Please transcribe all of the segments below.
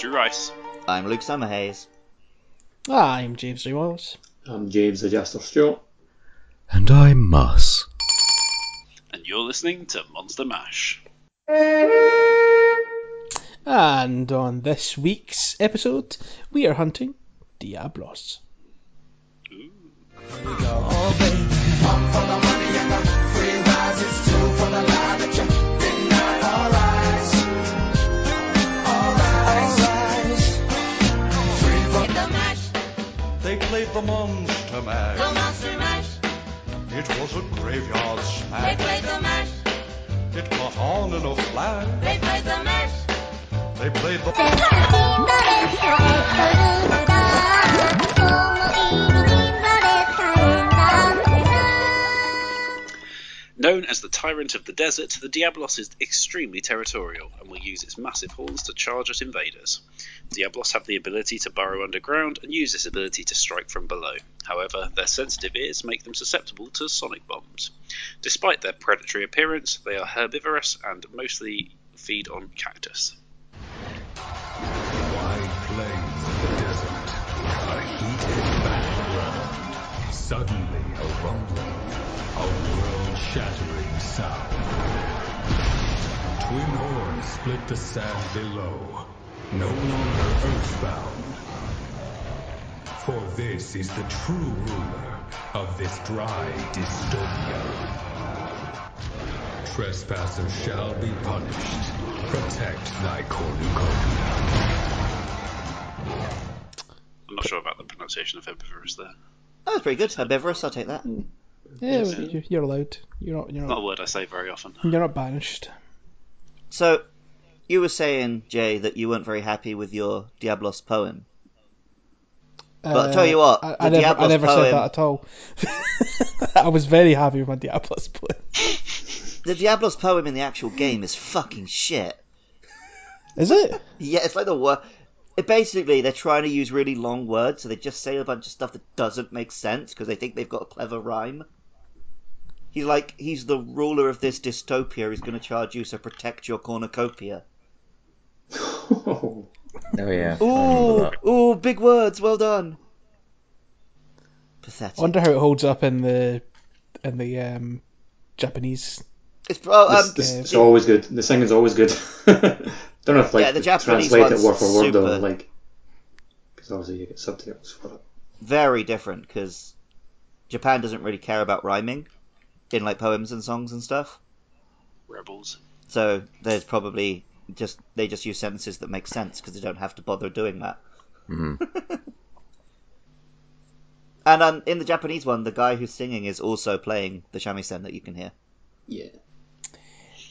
I'm Andrew Rice. I'm Luke Summerhays. I'm James Lee Wallace. I'm James the Jester Stewart. And I'm Muss. And you're listening to Monster Mash. And on this week's episode, we are hunting Diablos. They the Monster Mash. The Monster Mash. It was a graveyard smash. They smash. played the mash. It caught on in a flash. They played the mash. They played the. Known as the Tyrant of the Desert, the Diablos is extremely territorial and will use its massive horns to charge at invaders. Diablos have the ability to burrow underground and use this ability to strike from below. However, their sensitive ears make them susceptible to sonic bombs. Despite their predatory appearance, they are herbivorous and mostly feed on cactus. Suddenly Twin horns split the sand below, no longer earthbound. For this is the true ruler of this dry dystopia. Trespassers shall be punished. Protect thy cornucopia. I'm not sure about the pronunciation of herbivorous there. That was pretty good. Herbivorous, I'll take that. Yeah, well, you- you're allowed. You're not. You're Not a not. word I say very often. You're not banished. So, you were saying, Jay, that you weren't very happy with your Diablos poem. But I'll tell you what, Uh, I, I the never, I never said that at all. I was very happy with my Diablos poem. The Diablos poem in the actual game is fucking shit. Is it? Yeah, it's like the word. It basically they're trying to use really long words, so they just say a bunch of stuff that doesn't make sense because they think they've got a clever rhyme. He's like he's the ruler of this dystopia. He's going to charge you, so protect your cornucopia. Oh, Oh yeah. Ooh, ooh, big words. Well done. Pathetic. I wonder how it holds up in the in the um, Japanese. It's oh, um, this, this, it's always good. The singing's always good. Don't know if like Yeah, the Japanese translate it word for word though, like because obviously you get subtitles for it. very different because Japan doesn't really care about rhyming in like poems and songs and stuff. Rebels. So there's probably just they just use sentences that make sense because they don't have to bother doing that. Mhm. And um, in the Japanese one, the guy who's singing is also playing the shamisen that you can hear. Yeah.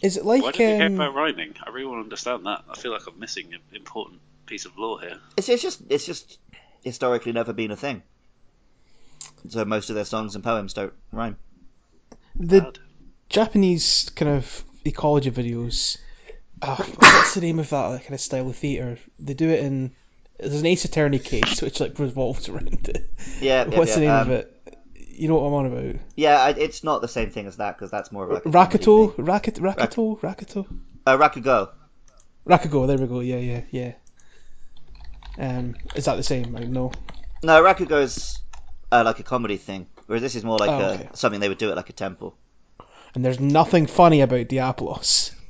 Is it like Why do they care um, about rhyming? I really want to understand that. I feel like I'm missing an important piece of lore here. It's, it's just it's just historically never been a thing. So most of their songs and poems don't rhyme. The Bad. Japanese kind of ecology videos? Uh, what's the name of that kind of style of theatre? They do it in. There's an Ace Attorney case which like revolves around it. Yeah, yeah, What's the name yeah, of um, it? You know what I'm on about? Yeah, I, it's not the same thing as that because that's more of like Rakuto. Racket, Rakuto, Rakuto, Uh, Rakugo. Rakugo. There we go. Yeah, yeah, yeah. Um, is that the same? I no. No, Rakugo's uh, like a comedy thing, whereas this is more like Oh, a, okay. something they would do at like a temple. And there's nothing funny about Diablos.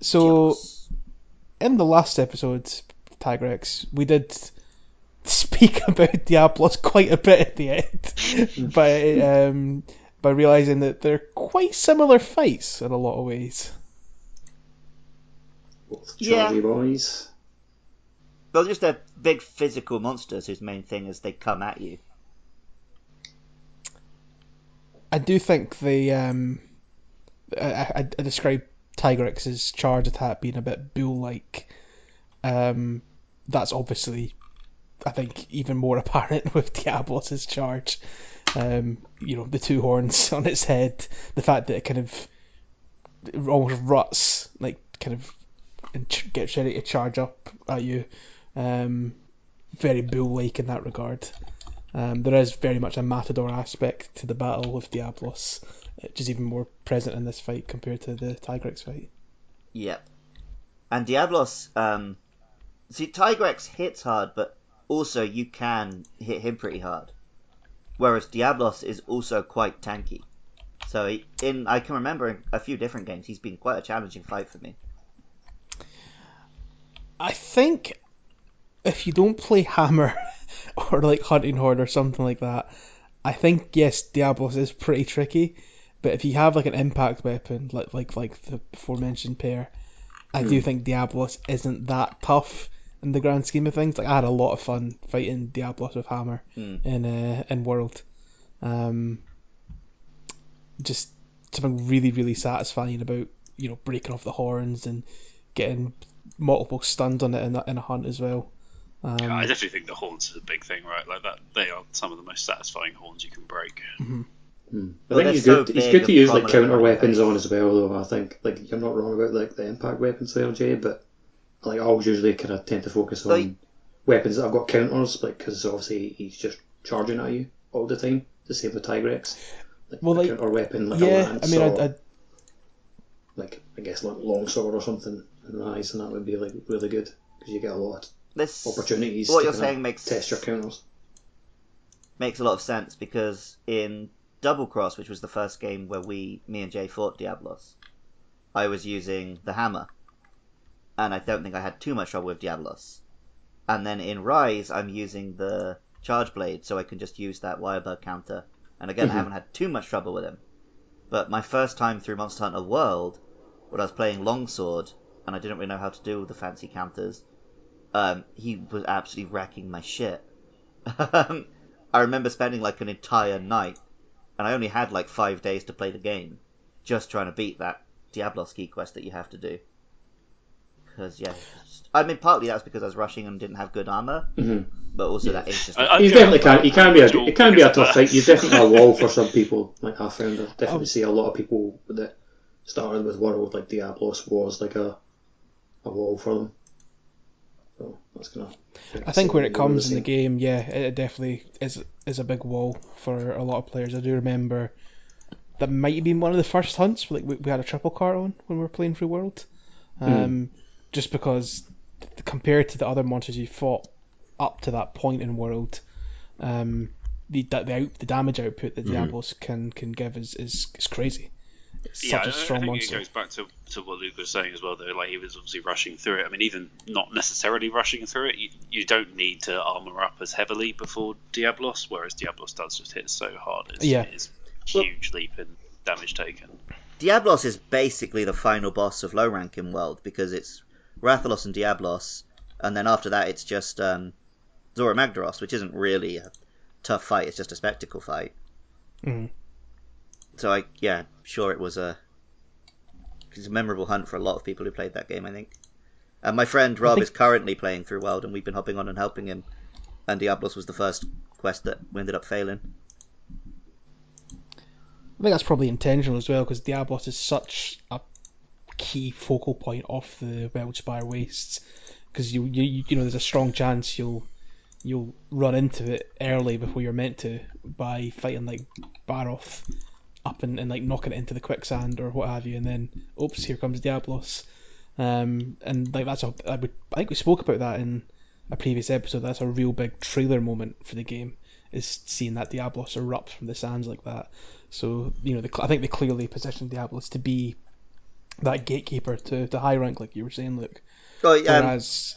So in the last episode, Tigrex, we did speak about Diablos quite a bit at the end, but um, by realizing that they're quite similar fights in a lot of ways. Both Yeah. Charlie boys. Well, just they're big physical monsters whose main thing is they come at you. I do think the um, I, I, I describe Tigrex's charge attack being a bit bull-like. Um, that's obviously, I think, even more apparent with Diabolos's charge. Um, you know, the two horns on its head, the fact that it kind of almost ruts, like kind of and gets ready to charge up at you. Um, very bull-like in that regard. Um, there is very much a matador aspect to the battle with Diablos, which is even more present in this fight compared to the Tigrex fight. Yep. And Diablos, um, see, Tigrex hits hard, but also you can hit him pretty hard. Whereas Diablos is also quite tanky. So in I can remember in a few different games, he's been quite a challenging fight for me. I think if you don't play Hammer or like Hunting Horn or something like that, I think yes, Diablos is pretty tricky. But if you have like an impact weapon, like like like the before mentioned pair, I do hmm. think Diablos isn't that tough in the grand scheme of things. Like I had a lot of fun fighting Diablos with Hammer Hmm. in uh, in World. Um, just something really really satisfying about you know breaking off the horns and getting multiple stuns on it in a, in a hunt as well. Um, Yeah, I definitely think the horns is a big thing, right? Like that, they are some of the most satisfying horns you can break. I Well, think they're he's so good. He's good to use like counter weapons on as well, though. I think like you're not wrong about like the impact weapons there, Jay. But like I always usually kind of tend to focus on Like- weapons that I've got counters, like because obviously he's just charging at you all the time. The same with Tigrex. Like Well, like- counter weapon, like a yeah, lance I mean, or I, I, like I guess like longsword or something in the eyes, and that would be like really good because you get a lot This of opportunities. what to you're saying makes test your counters. makes a lot of sense because in Double Cross, which was the first game where we, me and Jay fought Diablos, I was using the hammer, and I don't think I had too much trouble with Diablos. And then in Rise, I'm using the charge blade, so I can just use that wirebug counter. And again, I haven't had too much trouble with him. But my first time through Monster Hunter World, when I was playing Longsword, and I didn't really know how to do the fancy counters, um, he was absolutely wrecking my shit. I remember spending like an entire night, and I only had like five days to play the game, just trying to beat that Diablos key quest that you have to do. Because yeah, just- I mean, partly that's because I was rushing and didn't have good armor, Mhm. but also that is just. I- I You feel definitely like can. You can be a. It can be a tough that. fight. You definitely a wall for some people. Like I found, I definitely Um, see a lot of people that started with World like Diablos was like a a wall for them. So that's gonna. I think where it comes in the game, yeah, it definitely is is a big wall for a lot of players. I do remember that might have been one of the first hunts. Like we, we had a triple cart on when we were playing through World, um, just because compared to the other monsters you fought up to that point in World, um, the the, the, out, the damage output that Diablos can can give is is, is crazy. It's Yeah, such I, a strong I think monster. it goes back to, to what Luke was saying as well. Though, like he was obviously rushing through it. I mean, even not necessarily rushing through it, you, you don't need to armor up as heavily before Diablos, whereas Diablos does just hit so hard. It's, Yeah. it's a huge leap in damage taken. Diablos is basically the final boss of low rank in World because it's Rathalos and Diablos, and then after that it's just um, Zorah Magdaros, which isn't really a tough fight. It's just a spectacle fight. Mhm. So I yeah, sure it was a it's a memorable hunt for a lot of people who played that game. I think. And my friend Rob think- is currently playing through World, and we've been hopping on and helping him. And Diablos was the first quest that we ended up failing. I think that's probably intentional as well because Diablos is such a key focal point of the Wildspire Wastes because you, you you know there's a strong chance you'll you'll run into it early before you're meant to by fighting like Barroth up and, and like knocking it into the quicksand or what have you and then oops here comes Diablos. Um and like that's a I would I think we spoke about that in a previous episode that's a real big trailer moment for the game is seeing that Diablos erupt from the sands like that. So you know, the, I think they clearly positioned Diablos to be that gatekeeper to, to high rank, like you were saying, Luke. Oh, um, Whereas,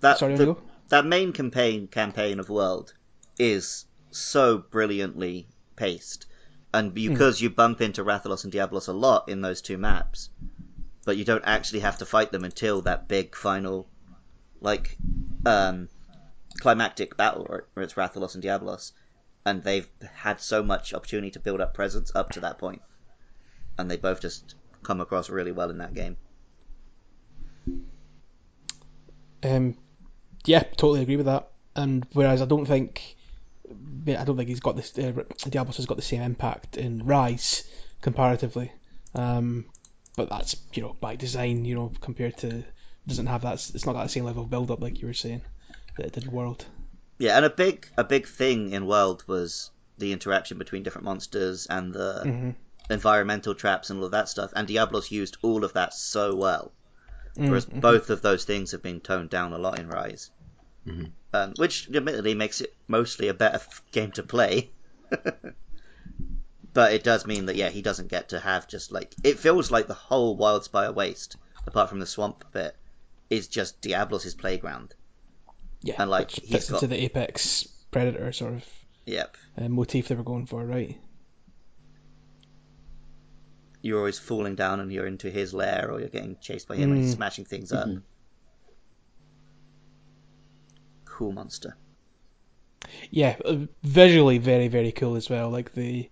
that sorry, the- that main campaign campaign of World is so brilliantly paced, and because you bump into Rathalos and Diablos a lot in those two maps, but you don't actually have to fight them until that big final, like, um, climactic battle where where it's Rathalos and Diablos, and they've had so much opportunity to build up presence up to that point, and they both just come across really well in that game. Um, yeah, totally agree with that. And whereas I don't think, I don't think he's got this. Uh, Diablos has got the same impact in Rise comparatively. Um, but that's you know by design, you know, compared to doesn't have that. It's not that same level of build up like you were saying that it did World. Yeah, and a big a big thing in World was the interaction between different monsters and the hmm environmental traps and all of that stuff. And Diablos used all of that so well. Whereas Mhm. both of those things have been toned down a lot in Rise, Mhm. um, which admittedly makes it mostly a better f- game to play. but it does mean that yeah, he doesn't get to have just like it feels like the whole Wildspire Waste, apart from the swamp bit, is just Diablos' playground. Yeah, And, like, which he's fits got- into the apex predator sort of Yep, uh, motif they were going for, right? You're always falling down and you're into his lair, or you're getting chased by him and he's Mm. smashing things up. Mhm. Cool monster. Yeah, uh, visually very very cool as well. Like they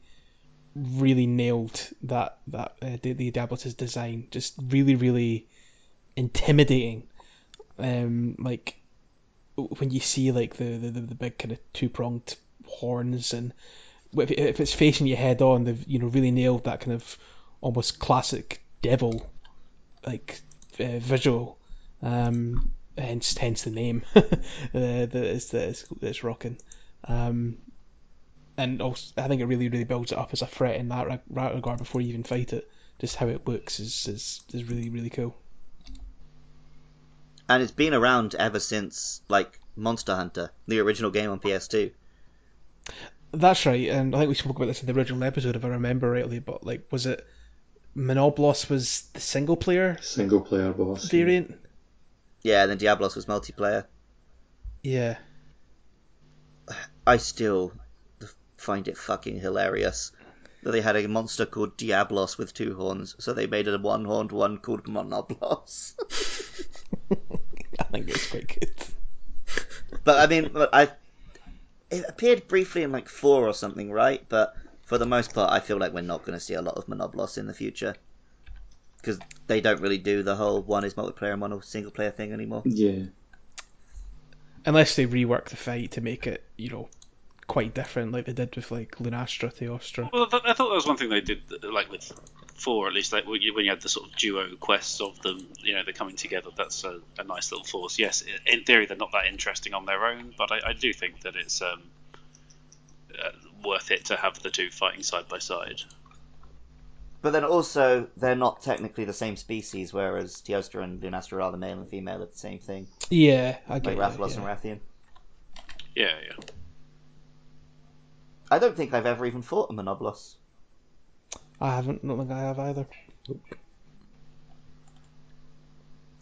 really nailed that that uh, the, the Diablos' design, just really really intimidating. Um, like when you see like the the, the, the big kind of two pronged horns and if, if it's facing you head on, they've you know really nailed that kind of almost classic devil like uh, visual. Um, hence hence the name uh, that is that is, that is rocking. Um, and also, I think it really really builds it up as a threat in that, that regard before you even fight it. Just how it looks is is, is really really cool. and it's been around ever since like Monster Hunter, the original game on PS2. That's right, and I think we spoke about this in the original episode if I remember rightly. But like, was it Monoblos was the single player Single player boss. variant? Yeah, and then Diablos was multiplayer. Yeah. I still find it fucking hilarious that they had a monster called Diablos with two horns, so they made a one-horned one called Monoblos. I think it's quite good. but I mean, I it appeared briefly in like four or something, right? But for the most part, I feel like we're not going to see a lot of Monoblos in the future because they don't really do the whole one is multiplayer and one is single player thing anymore. Yeah. Unless they rework the fight to make it, you know, quite different, like they did with like Lunastra, Teostra. Well, I, thought that was one thing they did, like with four at least, like when you, when you had the sort of duo quests of them, you know, they're coming together. That's a, a nice little force. Yes, in theory they're not that interesting on their own, but I, I do think that it's um, uh, worth it to have the two fighting side by side. But then also, they're not technically the same species, whereas Teostra and Lunastra are the male and female are the same thing, Yeah, I like Rathalos that, and. Rathian. Yeah, yeah. I don't think I've ever even fought a Monoblos. I haven't, not think I have either.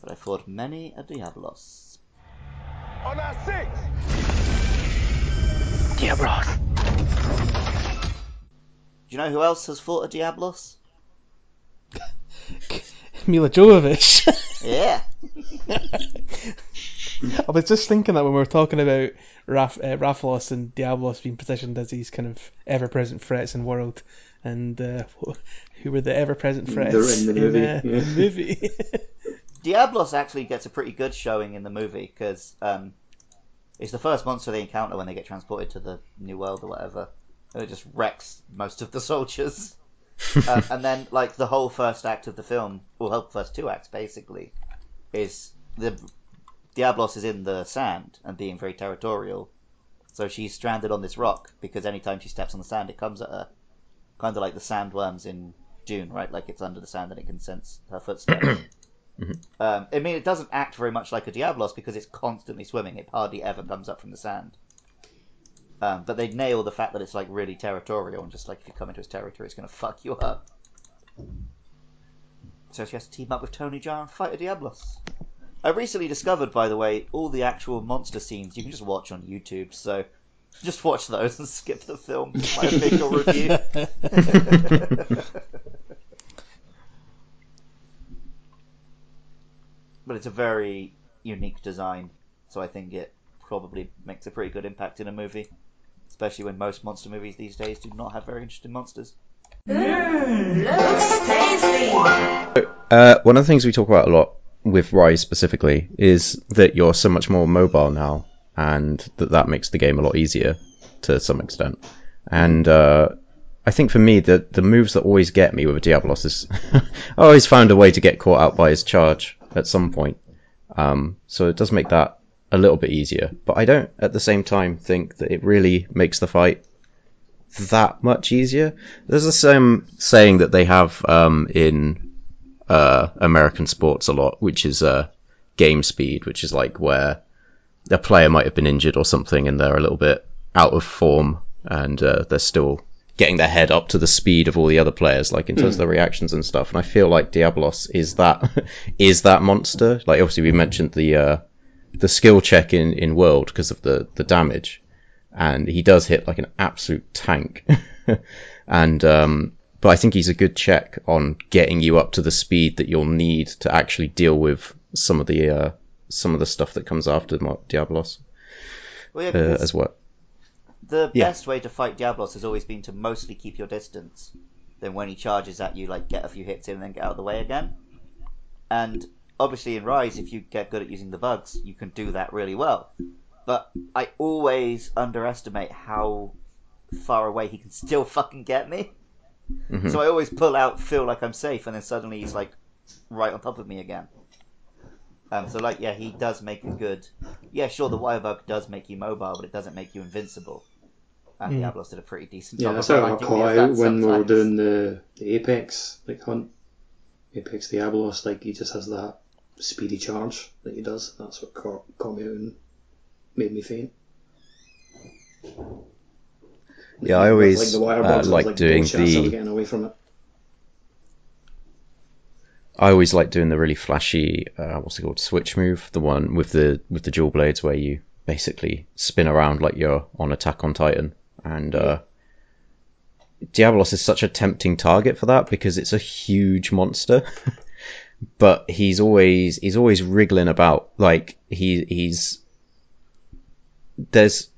But I fought many a Diablos. On our six. Do you know who else has fought a Diablos? Milla Jovovich. Yeah. I was just thinking that when we were talking about Raf, uh, Rathalos and Diablos being positioned as these kind of ever-present threats in world, and uh, who were the ever-present threats They're in the movie, uh, yeah. the movie. Diablos actually gets a pretty good showing in the movie because um, it's the first monster they encounter when they get transported to the New World or whatever. And it just wrecks most of the soldiers. um, and then, like, the whole first act of the film, well, the first two acts basically, is the Diablos is in the sand and being very territorial. So she's stranded on this rock because anytime she steps on the sand, it comes at her. Kind of like the sandworms in Dune, right? Like it's under the sand and it can sense her footsteps. Um, I mean, it doesn't act very much like a Diablos because it's constantly swimming. It hardly ever comes up from the sand. Um, but they nail the fact that it's like really territorial and just like if you come into his territory, it's going to fuck you up. So she has to team up with Tony Jaa and fight a Diablos. I recently discovered, by the way, all the actual monster scenes you can just watch on YouTube. So just watch those and skip the film. My official review. but it's a very unique design, so I think it probably makes a pretty good impact in a movie, especially when most monster movies these days do not have very interesting monsters. Uh, one of the things we talk about a lot with Rise specifically is that you're so much more mobile now, and that that makes the game a lot easier to some extent. And uh, I think for me, the the moves that always get me with a Diablos is I always found a way to get caught out by his charge at some point. Um, so it does make that a little bit easier, but I don't at the same time think that it really makes the fight that much easier. There's a same saying that they have um, in uh, American sports a lot, which is uh, game speed, which is like where a player might have been injured or something and they're a little bit out of form and uh, they're still getting their head up to the speed of all the other players, like in terms of the reactions and stuff. And I feel like Diablos is that is that monster. Like obviously we mentioned the uh, the skill check in in World because of the the damage, and he does hit like an absolute tank. and um, but I think he's a good check on getting you up to the speed that you'll need to actually deal with some of the uh, some of the stuff that comes after Diablos Well, yeah, uh, as well. the yeah. best way to fight Diablos has always been to mostly keep your distance. Then when he charges at you, like get a few hits in and then get out of the way again. And obviously in Rise, if you get good at using the bugs, you can do that really well. But I always underestimate how far away he can still fucking get me. Mhm. So I always pull out, feel like I'm safe, and then suddenly he's like right on top of me again. Um, so like yeah, he does make a good. Yeah, sure, the wire bug does make you mobile, but it doesn't make you invincible. And Mm. Diablos did a pretty decent Yeah, job. that's of how I reminding call me of out that when we were doing the, the Apex like hunt. Apex Diablos, like he just has that speedy charge that he does. That's what caught, caught me out and made me faint. Yeah, I always like the uh, bugs, I was like like doing bullshit, I was the away from it. I always like doing the really flashy, uh, what's it called, switch move, the one with the with the dual blades where you basically spin around like you're on Attack on Titan, and uh, Diablos is such a tempting target for that because it's a huge monster, but he's always he's always wriggling about like he he's there's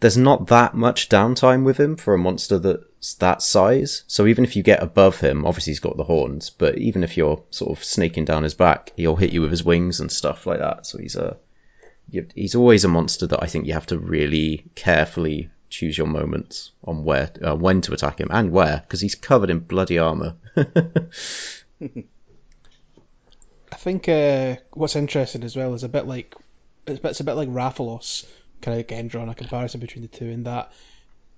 there's not that much downtime with him for a monster that's that size. So even if you get above him, obviously he's got the horns, but even if you're sort of snaking down his back, he'll hit you with his wings and stuff like that. So he's a he's always a monster that I think you have to really carefully choose your moments on where uh, when to attack him and where because he's covered in bloody armor. I think uh, what's interesting as well is a bit like it's, it's a bit like Rathalos, kind of again drawing a comparison between the two in that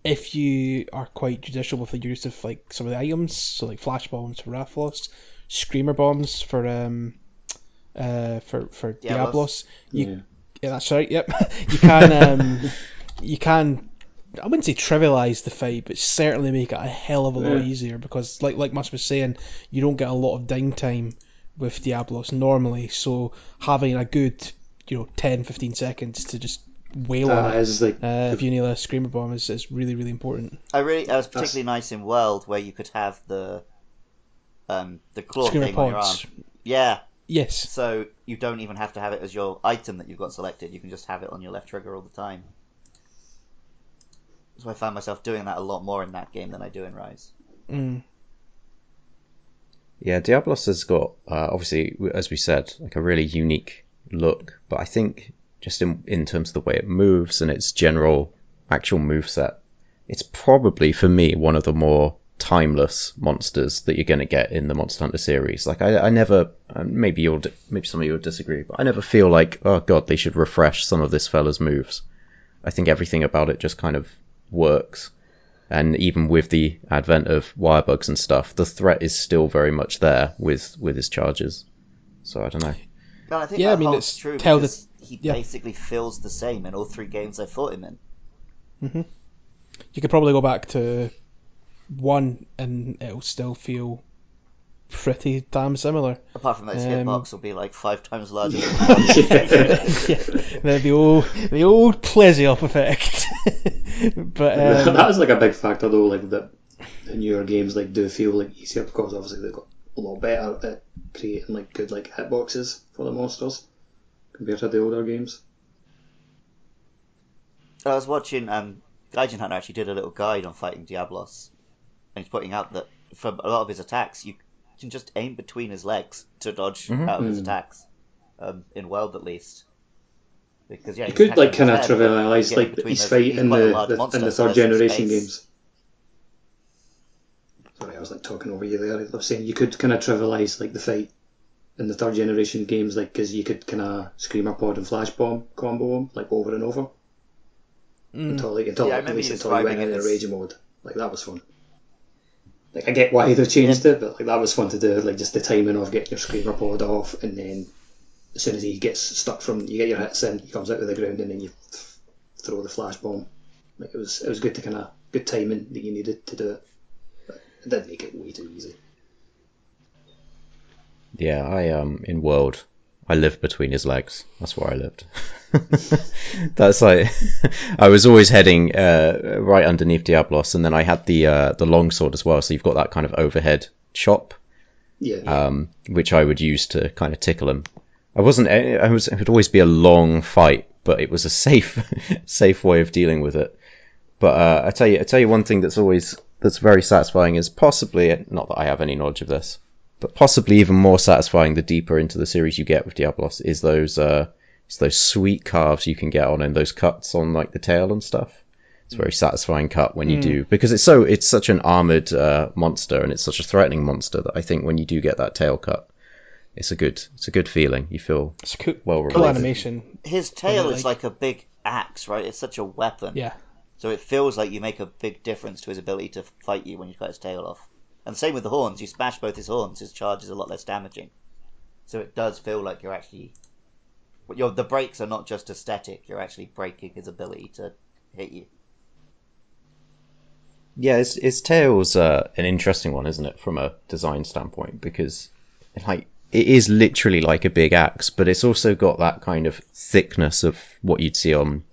if you are quite judicial with the use of like some of the items, so like flash bombs for Rathalos, screamer bombs for um uh for for Diablos. Diablos, you Yeah. yeah, that's right. Yep, you can um, you can. I wouldn't say trivialize the fight, but certainly make it a hell of a lot easier because, like like Muss was saying, you don't get a lot of downtime with Diablos normally. So having a good, you know, 10, 15 seconds to just wail on That it, is like uh, if you need a screamer bomb, is, is really really important. I really, that was particularly nice in World where you could have the, um, the claw Screamer thing on your arm. Yeah, Yes, so you don't even have to have it as your item that you've got selected. You can just have it on your left trigger all the time. So I found myself doing that a lot more in that game than I do in Rise. mm. Yeah, Diablos has got uh, obviously, as we said, like a really unique look. But I think just in in terms of the way it moves and its general actual move set, it's probably for me one of the more timeless monsters that you're going to get in the Monster Hunter series. Like I, I never, maybe you'll, maybe some of you will disagree, but I never feel like, oh god, they should refresh some of this fella's moves. I think everything about it just kind of works. And even with the advent of wire bugs and stuff, the threat is still very much there with with his charges. So I don't know. And I think Yeah, I mean, holds it's true tell the- he yeah. basically feels the same in all three games I fought him in. you could probably go back to one and it'll still feel pretty damn similar. Apart from that, his Um, hitbox will be like five times larger than the yeah, the, the old the old Plesioth effect. but um, that is like a big factor though. Like that, the newer games like do feel like easier because obviously they got a lot better at creating like good like hitboxes for the monsters compared to the older games. I was watching um, Gaijin Hunter actually did a little guide on fighting Diablos, and he's pointing out that for a lot of his attacks, you can just aim between his legs to dodge Mhm. out of his Mm. attacks, um, in World at least. Because yeah, You could like kind of his head, but trivialize like the those- fight in the, the in the third generation games. Sorry, I was like talking over you there. I was saying you could kind of trivialize like the fight in the third generation games, like because you could kind of screamer pod and flash bomb combo them like over and over until like until Yeah, at least until you went into rage mode. Like that was fun. Like I get why they changed it, but like that was fun to do. Like just the timing of getting your screamer pod off, and then as soon as he gets stuck from, you get your hits in, he comes out of the ground, and then you throw the flash bomb. Like it was, it was good to kind of good timing that you needed to do it. But it did make it way too easy. Yeah, I um in World, I lived between his legs. That's where I lived. That's like I was always heading uh, right underneath Diablos, and then I had the uh, the longsword as well. So you've got that kind of overhead chop, Yeah, um, which I would use to kind of tickle him. I wasn't. I was. It would always be a long fight, but it was a safe, safe way of dealing with it. But uh, I tell you, I tell you one thing that's always that's very satisfying is possibly not that I have any knowledge of this, but possibly even more satisfying the deeper into the series you get with Diablos is those uh, is those sweet carves you can get on and those cuts on like the tail and stuff. It's a very satisfying cut when you do because it's so it's such an armored uh, monster and it's such a threatening monster that I think when you do get that tail cut, it's a good it's a good feeling. You feel It's cool, well cool animation. His tail Like- is like a big axe, right? It's such a weapon. Yeah. So it feels like you make a big difference to his ability to fight you when you cut his tail off. And same with the horns. You smash both his horns, his charge is a lot less damaging. So it does feel like you're actually. But your the breaks are not just aesthetic. You're actually breaking his ability to hit you. Yeah, his, his tail's uh, an interesting one, isn't it, from a design standpoint? Because like it is literally like a big axe, but it's also got that kind of thickness of what you'd see on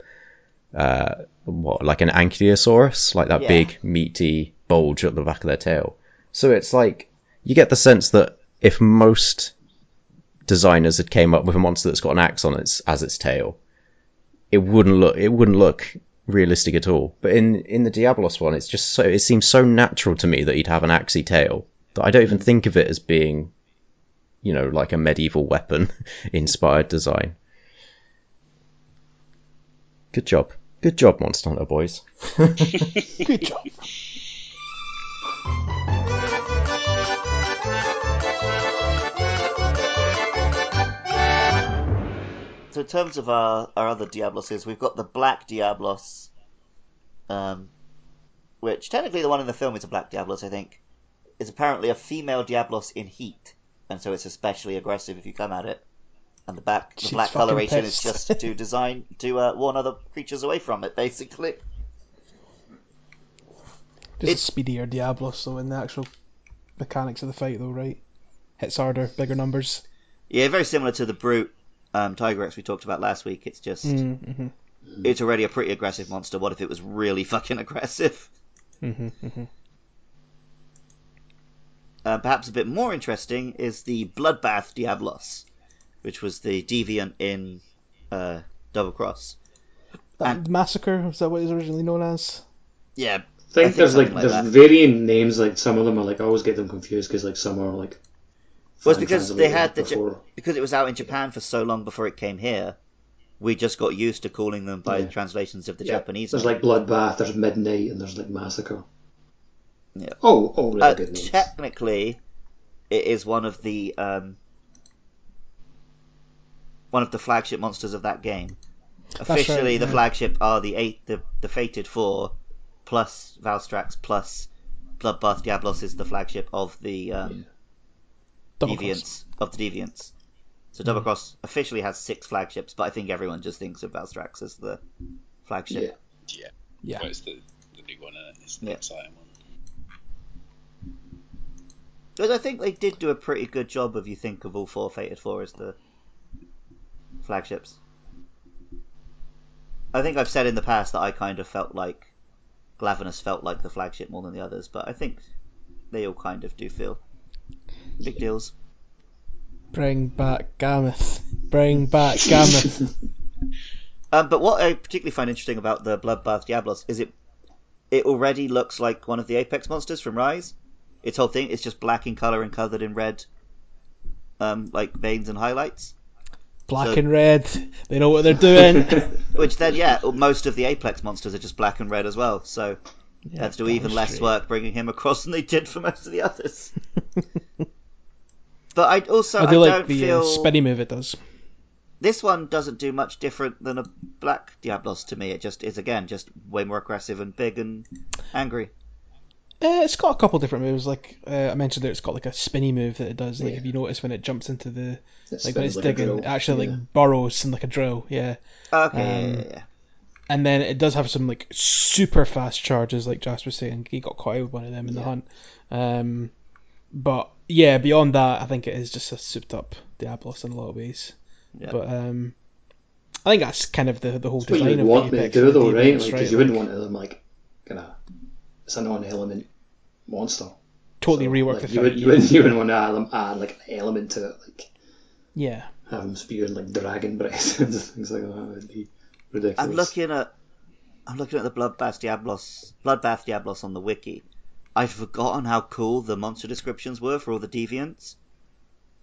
uh, what like an ankylosaurus, like that Yeah. big meaty bulge at the back of their tail. So it's like you get the sense that if most designers had came up with a monster that's got an axe on its as its tail, it wouldn't look it wouldn't look realistic at all. But in in the Diablos one, it's just so it seems so natural to me that he'd have an axey tail that I don't even think of it as being, you know, like a medieval weapon inspired design. Good job, good job, Monster Hunter boys. Good job. So in terms of our, our other Diabloses, we've got the Black Diablos, um, which technically the one in the film is a Black Diablos, I think, is apparently a female Diablos in heat, and so it's especially aggressive if you come at it. And the back, the She's black coloration is just to design to uh, warn other creatures away from it, basically. Just It's- a speedier Diablo, though, in the actual mechanics of the fight, though, right? Hits harder, bigger numbers. Yeah, very similar to the Brute um, Tigrex we talked about last week. It's just Mm-hmm. it's already a pretty aggressive monster. What if it was really fucking aggressive? Mm-hmm. Mm-hmm. Uh, perhaps a bit more interesting is the Bloodbath Diablos, which was the deviant in uh, Double Cross. And- Massacre, is that what it was originally known as? Yeah, I think, think there's like like there's that. varying names. Like some of them are like I always get them confused because like some are like. Well, it's because they had the before. because it was out in Japan for so long before it came here. We just got used to calling them by Yeah. translations of the Yeah, Japanese. There's name. like Bloodbath, there's Midnight, and there's like Massacre. Yeah. Oh, oh, really Uh, good names. technically, it is one of the um, one of the flagship monsters of that game. Officially, right, the yeah. flagship are the eight, the, the Fated Four, plus Valstrax, plus Bloodbath Diablos is the flagship of the um, Double Deviants of the Deviants. So Double Cross officially has six flagships, but I think everyone just thinks of Valstrax as the flagship. Yeah. Yeah. Well, it's the, the big one, and it's the Yeah. exciting one. But I think they did do a pretty good job of you think of all four Fated Four as the flagships. I think I've said in the past that I kind of felt like Glavenus felt like the flagship more than the others, but I think they all kind of do feel big deals. Bring back Gammoth. Bring back Gammoth. Um, but what I particularly find interesting about the Bloodbath Diablos is it it already looks like one of the Apex monsters from Rise. Its whole thing It's just black in color and covered in red, um, like veins and highlights. Black So- and red. They know what they're doing. Which then, yeah, most of the Apex monsters are just black and red as well. So they have to do even less chemistry. work bringing him across than they did for most of the others. But I also I I, do like don't the feel uh, spinny move it does. this one doesn't do much different than a black Diablos to me. It just is again just way more aggressive and big and angry. Uh, it's got a couple different moves. Like uh, I mentioned, there, it's got like a spinny move that it does. Like Yeah. if you notice when it jumps into the It like when it's like digging, it actually Yeah. like burrows in like a drill. Yeah. Okay, Um, yeah. And then it does have some like super fast charges, like Jasper was saying. He got caught out with one of them in the hunt. Um, but yeah, beyond that, I think it is just a souped up Diablos in a lot of ways. Yeah. But um, I think that's kind of the the whole That's what design you of would want me to do though, right? Deviants, Like, right? because you wouldn't want them like it's a non-element monster. totally So, rework like, the you, fight. would, you, wouldn't, you wouldn't want to add, add like an element to it, like Yeah. have them spewing like dragon breath and things like that. Would be ridiculous. I'm looking at I'm looking at the Bloodbath Diablos Bloodbath Diablos on the wiki. I'd forgotten how cool the monster descriptions were for all the deviants.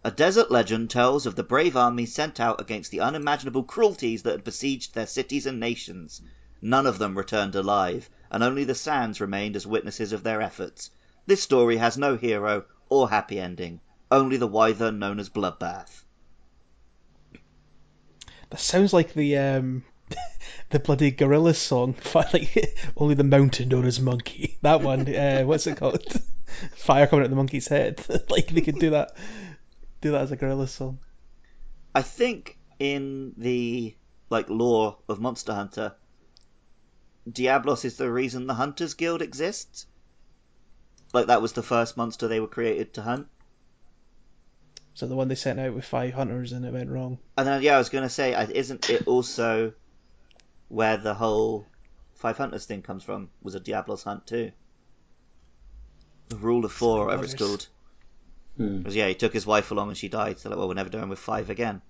A desert legend tells of the brave army sent out against the unimaginable cruelties that had besieged their cities and nations. None of them returned alive, and only the sands remained as witnesses of their efforts. This story has no hero or happy ending, only the wyvern known as Bloodbath. That sounds like the um the bloody gorilla song. Like only the mountain known as monkey. That one. Uh, what's it called? Fire coming out the monkey's head. like they could do that. Do that as a gorilla song. I think in the like lore of Monster Hunter, Diablos is the reason the Hunters Guild exists. Like that was the first monster they were created to hunt. So the one they sent out with five hunters and it went wrong. And then yeah, I was gonna say, isn't it also where the whole Five Hunters thing comes from? Was a Diablos hunt too? The rule of four, whatever it's called. Hmm. Because yeah, he took his wife along and she died. So like, well, we're never doing with five again.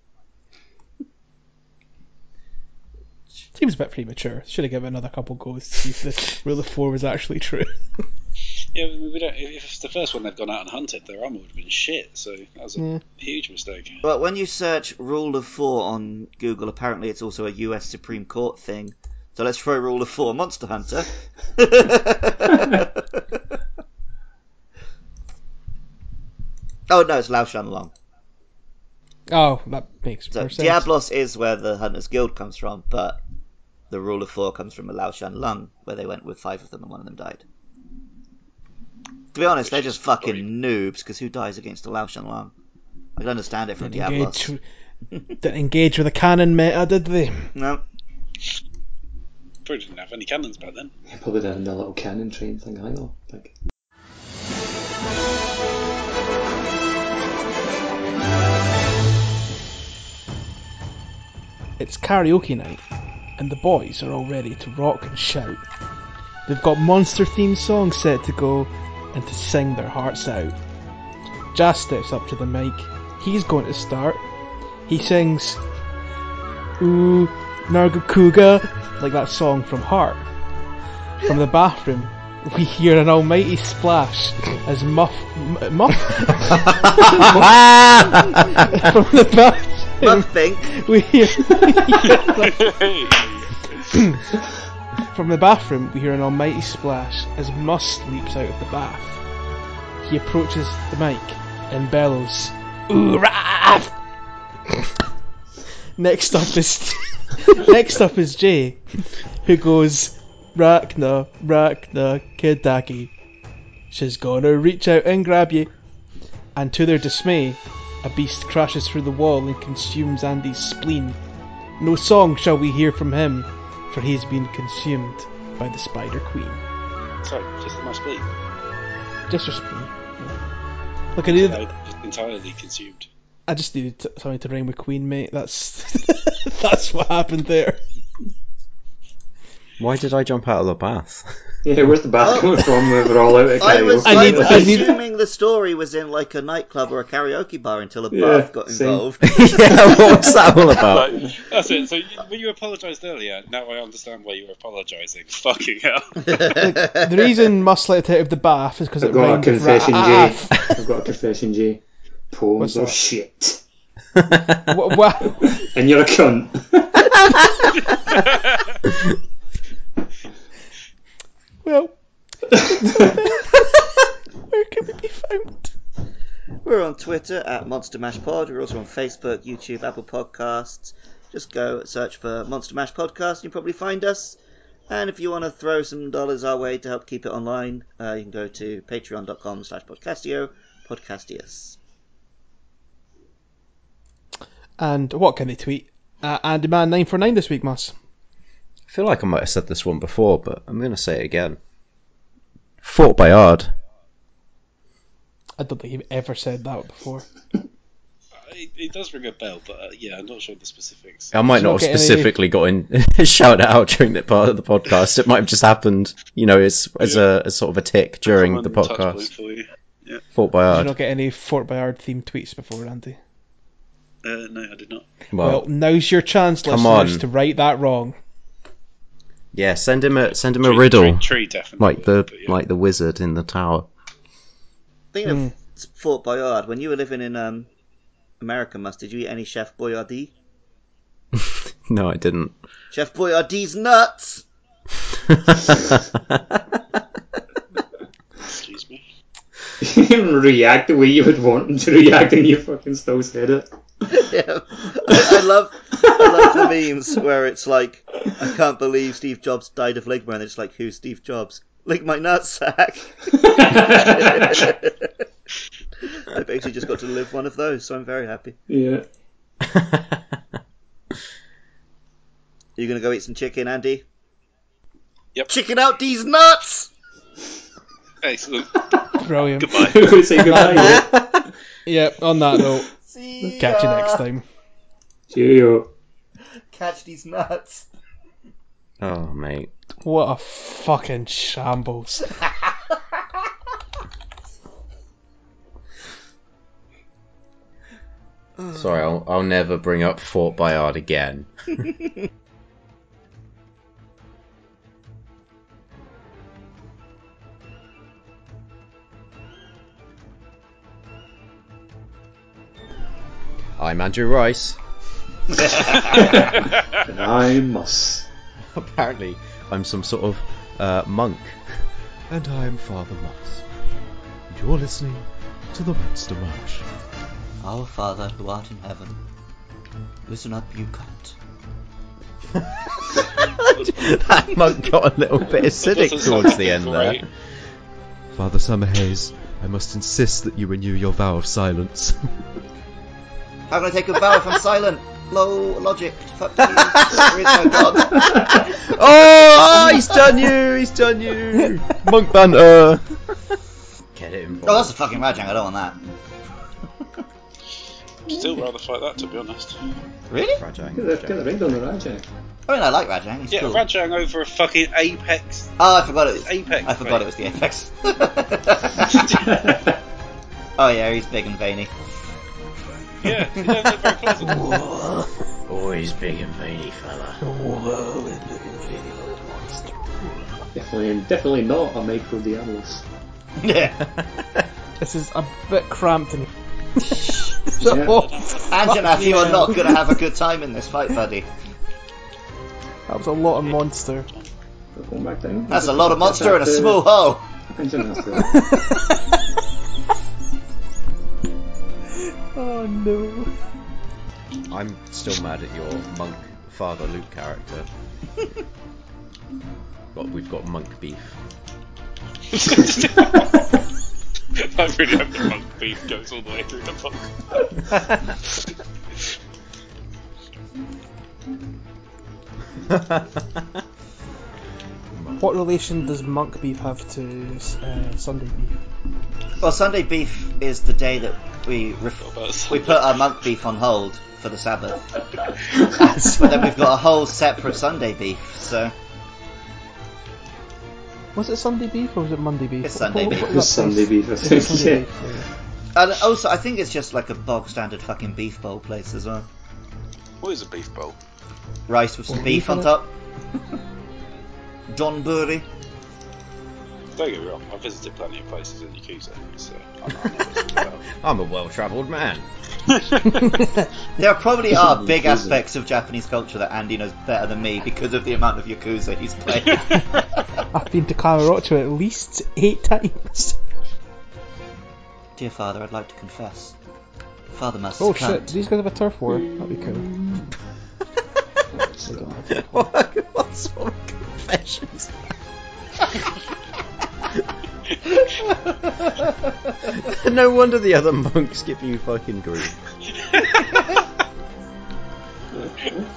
Seems a bit premature. Should have given another couple goes to see if the rule of four was actually true. Yeah, we we don't. If it's the first one they've gone out and hunted, their armor would have been shit. So that was a Yeah. huge mistake. But when you search Rule of Four on Google, apparently it's also a US Supreme Court thing. So let's throw Rule of Four Monster Hunter. oh no, it's Lao Shan Lung. Oh, that makes So more sense. Diablos is where the Hunters Guild comes from, but the Rule of Four comes from Lao Shan Lung, where they went with five of them and one of them died. To be honest, they're just fucking noobs, because who dies against a Lao Shan Lung? I can understand it from Didn't Diablos. engage, didn't engage with a cannon meta, uh, did they? No. Probably didn't have any cannons back then. Yeah, probably did a little cannon train thing. I know. It's karaoke night, and the boys are all ready to rock and shout. They've got monster themed songs set to go and to sing their hearts out. Jas steps up to the mic. He's going to start. He sings, Ooh, Nargacuga, like that song from Heart. From the bathroom, we hear an almighty splash as Muff. M- Muff? from the bathroom. But think. We hear, from the bathroom, we hear an almighty splash as Muss leaps out of the bath. He approaches the mic and bellows, "Oorah!" next up is next up is Jay, who goes, "Rakna, Rakna, Kadaki." She's gonna reach out and grab you. And to their dismay, a beast crashes through the wall and consumes Andy's spleen. No song shall we hear from him, for he has been consumed by the Spider Queen. Sorry, just my spleen. Just her spleen. yeah. Look, I needed, just entirely consumed. I just needed something to rhyme with Queen, mate. That's that's what happened there. Why did I jump out of the bath? yeah, where's the bath Oh. coming from? We were all out at I was, karaoke. I I need- was I need- assuming the story was in like a nightclub or a karaoke bar until a Yeah, bath got same. involved. yeah, what's that all about? Right, that's it. So you, when you apologised earlier, now I understand why you were apologising. Fucking hell. The reason Muss let it out of the bath is because it I've got a rhymed with confession, rat- Jay. I've got a confession, Jay. Poems What's are that? shit. Wha- wha- And you're a cunt. Well, where can we be found? We're on Twitter at Monster Mash Pod. We're also on Facebook, YouTube, Apple Podcasts. Just go search for Monster Mash Podcast. And you'll probably find us. And if you want to throw some dollars our way to help keep it online, uh, you can go to patreon.com slash podcastio, podcastius. And what can they tweet? Uh, AndyMan949 this week, Muss. I feel like I might have said this one before, but I'm going to say it again. Fort Boyard. I don't think you've ever said that before. It, it does ring a bell, but uh, yeah, I'm not sure the specifics. I might Did not you have get any- specifically got in shout out during that part of the podcast. It might have just happened, you know, as as a as sort of a tick during the Common touch point podcast. For you. Fort Did you not get any Fort Boyard themed tweets before, Andy? Uh, no, I did not. Well, Well, now's your chance, Come listeners, on. to right that wrong. Yeah, send him a send him a riddle, Tree, tree definitely. like the but yeah. like the wizard in the tower. Thinking Hmm. of Fort Boyard, when you were living in um, America, Muss, did you eat any Chef Boyardee? No, I didn't. Chef Boyardee's nuts! Excuse me. React the way you would want him to react, and you fucking still said it. yeah. I, I love I love the memes where it's like, I can't believe Steve Jobs died of ligma, and it's like, who's Steve Jobs? Lick my nutsack. I basically just got to live one of those, so I'm very happy. yeah. You gonna go eat some chicken, Andy? Yep. Chicken out these nuts! Excellent. Brilliant. Goodbye. Say goodbye. yeah. Yep, on that note, See catch you next time. Cheerio. Catch these nuts. oh mate, What a fucking shambles. sorry, I'll I'll never bring up Fort Boyard again. I'm Andrew Rice. And I must. Apparently, I'm some sort of uh, monk. And I'm Father Muss. And you're listening to the Monster Mash. Our Father who art in heaven, listen up, you cunt. that monk got a little bit acidic towards the end great. there. Father Summerhaze, I must insist that you renew your vow of silence. How can I take a vow if I'm silent? Low logic. Fuck you. There is no God. oh, ah, he's done you! He's done you! Monk banter! Get it involved. Oh, that's a fucking Rajang. I don't want that. Still rather fight that, to be honest. Really? Rajang, Get the, get the ring on the Rajang. I mean, I like Rajang. He's Yeah, cool. Rajang over a fucking Apex. Oh, I forgot it was. Apex. I forgot it was the Apex. oh yeah, he's big and veiny. Yeah, he don't look very pleasant. Always big and veiny fella. Definitely, definitely not a micro Diablos. yeah. This is a bit cramped in here. Yeah. Anjanath, you are not gonna have a good time in this fight, buddy. That was a lot of monster. Back down. That's a lot of monster in a small hole. Oh no. I'm still mad at your monk Father Luke character. But we've got monk beef. I really hope the monk beef goes all the way through the book. What relation does monk beef have to uh, Sunday beef? Well, Sunday beef is the day that we ref- we put our monk beef on hold for the Sabbath. but then we've got a whole separate Sunday beef. So Was it Sunday beef or was it Monday beef? It's Sunday beef. what- It was? Sunday beef, I think, Sunday yeah. beef? Yeah. and also I think it's just like a bog standard fucking beef bowl place as well. What is a beef bowl? Rice with some beef beef on it? top. John Burry. Don't get me wrong, I've visited plenty of places in Yakuza, so I know what it's all about. I'm a well-travelled man. There probably are big aspects of Japanese culture that Andy knows better than me because of the amount of Yakuza he's played. I've been to Kamurocho at least eight times. Dear father, I'd like to confess. Father Muss Oh cunt. shit, do these guys have a turf war? That'd be cool. what, what sort of confessions? no wonder the other monks give you fucking grief.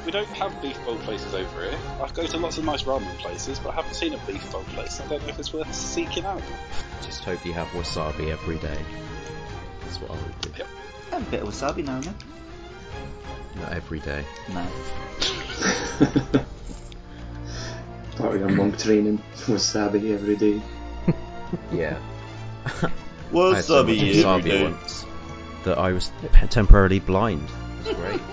We don't have beef bowl places over here. I go to lots of nice ramen places, but I haven't seen a beef bowl place. I don't know if it's worth seeking out. Just hope you have wasabi every day. That's what I would do. Have a bit of wasabi now and then. Not every day. No. Part of your monk training, wasabi every day. Yeah. I had so much Wasabi wasabi once that I was temporarily blind. It was great.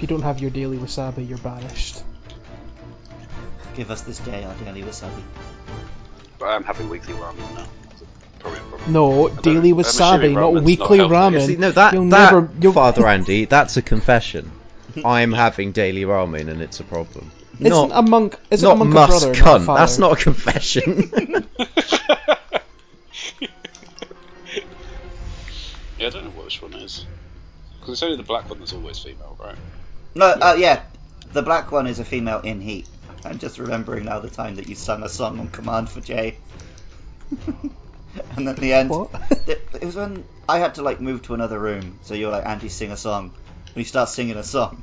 If you don't have your daily wasabi, you're banished. Give us this day our daily wasabi. But I am having weekly ramen now. So Probably. No, daily wasabi, not weekly not ramen. See, no, that, you'll that never, you'll, Father Andy, that's a confession. I'm having daily ramen and it's a problem. It's not a monk? It's not not a monk must a brother, not a cunt. father? That's not a confession. Yeah, I don't know which one is. Because it's only the black one that's always female, right? No, uh, yeah. The black one is a female in Heat. I'm just remembering now the time that you sung a song on command for Jay. and at the end, What? it, it was when I had to like move to another room. So you're like, Andy, sing a song. And you start singing a song.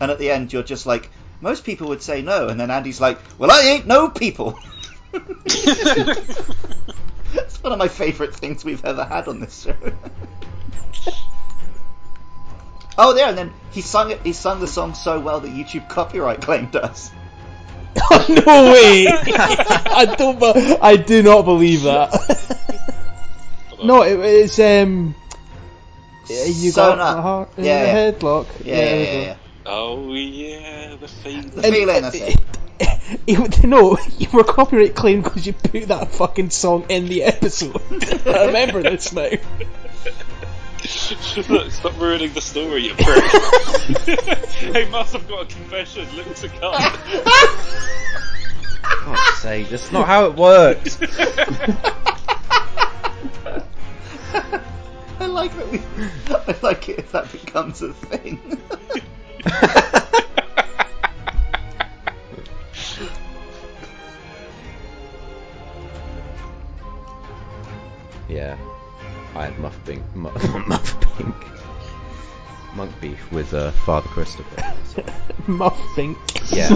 And at the end, you're just like, most people would say no. And then Andy's like, well, I ain't no people. It's one of my favourite things we've ever had on this show. oh, there, and then he sung it. He sung the song so well that YouTube copyright claimed us. no way! I don't. be- I do not believe that. No, it, it's um. yeah, You Sewn got Up. a heart in Yeah, a yeah. headlock. Yeah, yeah, yeah. go. yeah. Oh yeah, the feeling. The feeling, that's it. You, no, you were copyright claimed because you put that fucking song in the episode. I remember this now. Look, stop ruining the story, you prick. hey, Mars, I've got a confession. Look to come. God's sake, that's not how it works. I like that we. I like it if that becomes a thing. I muff pink, mu- muff pink, monk beef with uh, Father Christopher. Muff Pink. yeah,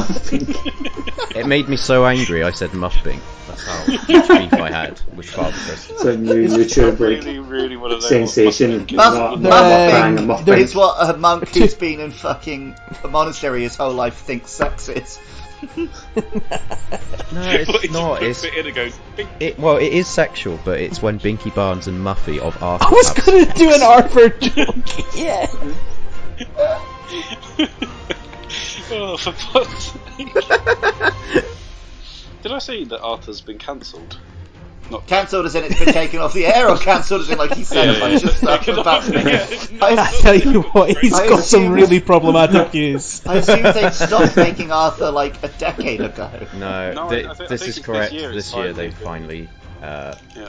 it made me so angry. I said muff pink. That's how much beef I had with Father Christopher. It's a new YouTube like really, really want to know. sensation. What Muff, Muff- muff muff thing thing. is what a monk who's been in fucking a monastery his whole life thinks sex is. No, it's not. It's It in and goes. It. Well, it is sexual, but it's when Binky Barnes and Muffy of Arthur. I was gonna do an Arthur joke. yeah. oh, for fuck's sake. Did I say that Arthur's been cancelled? Not Cancelled as in it's been taken off the air, or cancelled as in like he said a bunch of stuff Taken about off, me. yeah. I tell you what, he's I got some really problematic views. I assume they stopped making Arthur like a decade ago. No, No, thi- I- I thi- this is correct. this year This year, they've finally uh, Yeah.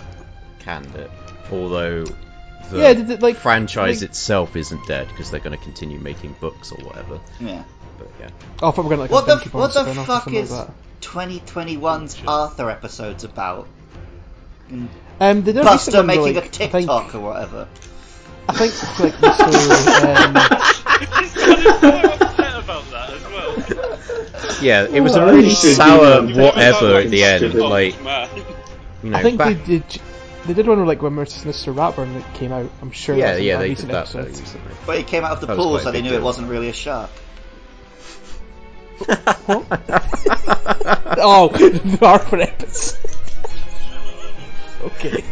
canned it. Although the Yeah, did it, like- franchise like- itself isn't dead because they're going to continue making books or whatever. Yeah. But yeah, Oh, I thought we were gonna like What the what the fuck is like 2021's Arthur episodes about? That. Um, they did a Buster recent one where, making like, a I think, TikTok or whatever. I think like the story. Um, He's so upset about that as well. yeah, it was a really sour whatever at the end. Like man. you know, I think back- they did. They did one where, like when Mr. Ratburn that came out. I'm sure. yeah, that's yeah, they did that episode. fairly recently. But he came out of the pool, so they big knew it wasn't really a shark. oh, the Arthur episode. Okay.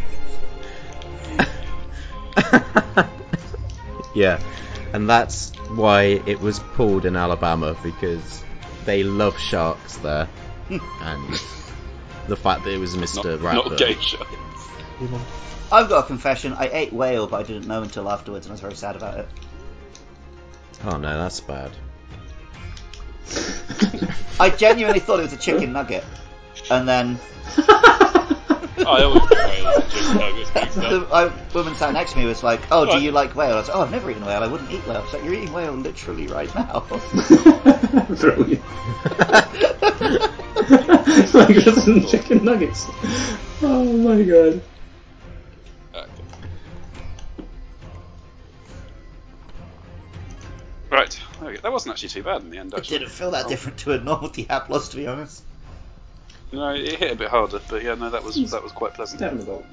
yeah, and that's why it was pulled in Alabama because they love sharks there, and the fact that it was Mr. Not, Ratburn. not gay show. You know. I've got a confession. I ate whale, but I didn't know until afterwards, and I was very sad about it. Oh no, that's bad. I genuinely thought it was a chicken nugget, and then I always eat whale and chicken nuggets. big stuff. The I, woman sat next to me was like, "Oh, do you like whale?" I was like, "Oh, I've never eaten whale. I wouldn't eat whale." She's like, "You're eating whale literally right now." Brilliant. like just chicken nuggets. Oh my god. Right, that wasn't actually too bad in the end. it didn't feel that different to a normal Diablos, to be honest. No, it hit a bit harder, but yeah, no, that was that was quite pleasant. About